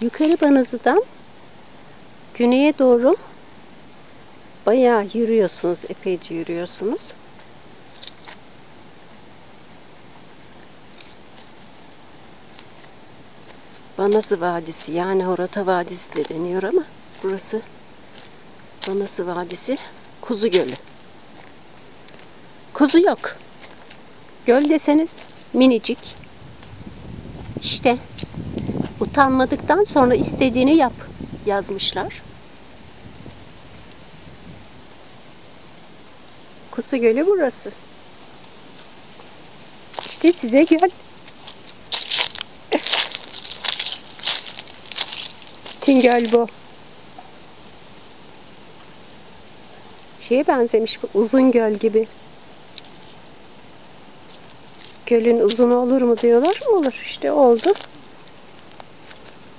Yukarı Banazı'dan güneye doğru bayağı yürüyorsunuz, epeyce yürüyorsunuz. Banazı Vadisi yani Horata Vadisi de deniyor ama burası Banazı Vadisi Kuzu Gölü. Kuzu yok. Göl deseniz minicik. İşte utanmadıktan sonra istediğini yap yazmışlar. Kuzu Gölü burası. İşte size göl. Bütün göl bu. Şeye benzemiş bu uzun göl gibi. Gölün uzun olur mu diyorlar. Olur işte oldu.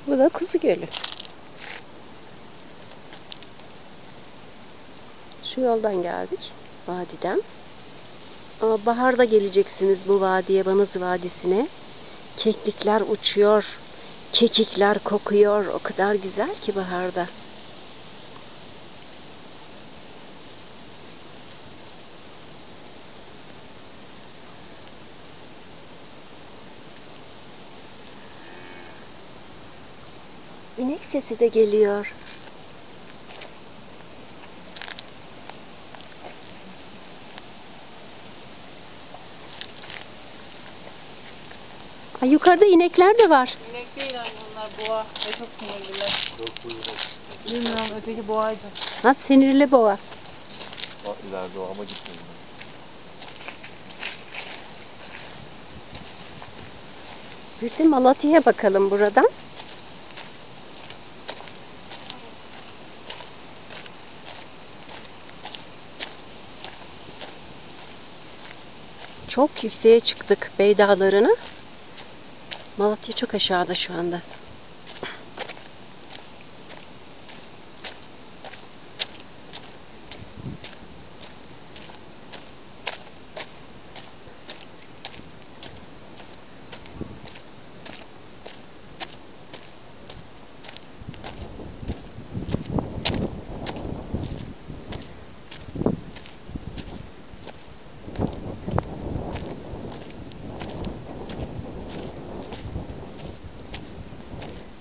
Bu da Kuzu Gölü. Şu yoldan geldik. Vadiden. Ama baharda geleceksiniz bu vadiye, Banız Vadisi'ne. Keklikler uçuyor. Kekikler kokuyor. O kadar güzel ki baharda. İnek sesi de geliyor. Ay yukarıda inekler de var. İnek değil anne onlar boğa ve çok sinirliler. Bilmiyorum öteki boğaydı. Ha sinirli boğa. O ileride o ama gitmeyin. Bir de Malatya'ya bakalım buradan. Çok yükseğe çıktık Bey Dağları'na. Malatya çok aşağıda şu anda.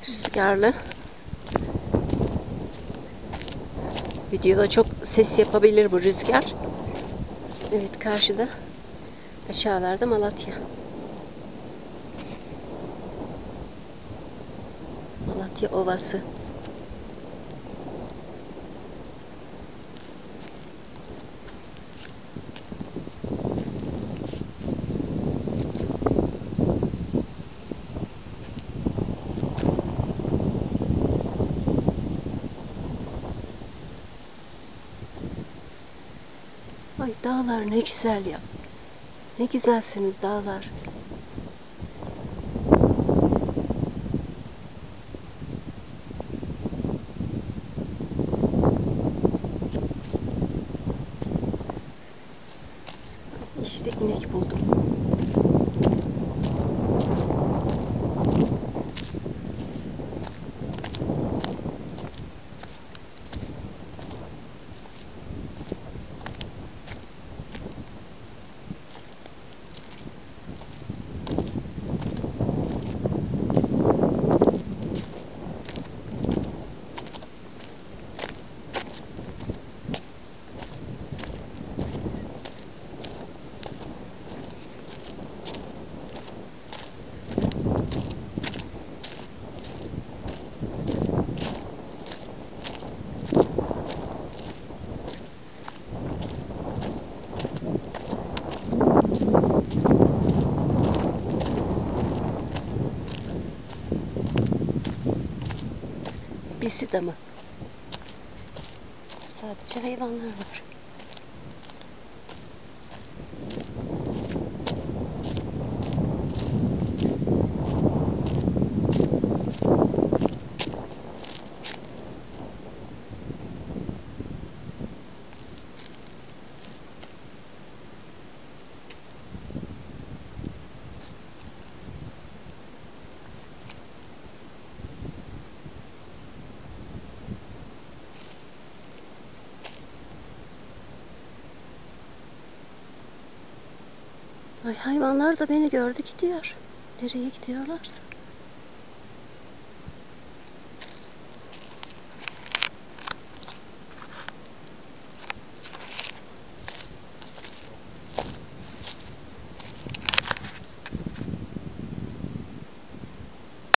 Rüzgarlı. Videoda çok ses yapabilir bu rüzgar. Evet karşıda aşağılarda Malatya. Malatya Ovası. Ay dağlar ne güzel ya. Ne güzelsiniz dağlar. İşte inek buldum. Besi de? Sadece hayvanlar var. Ay hayvanlar da beni gördü gidiyor. Nereye gidiyorlarsa.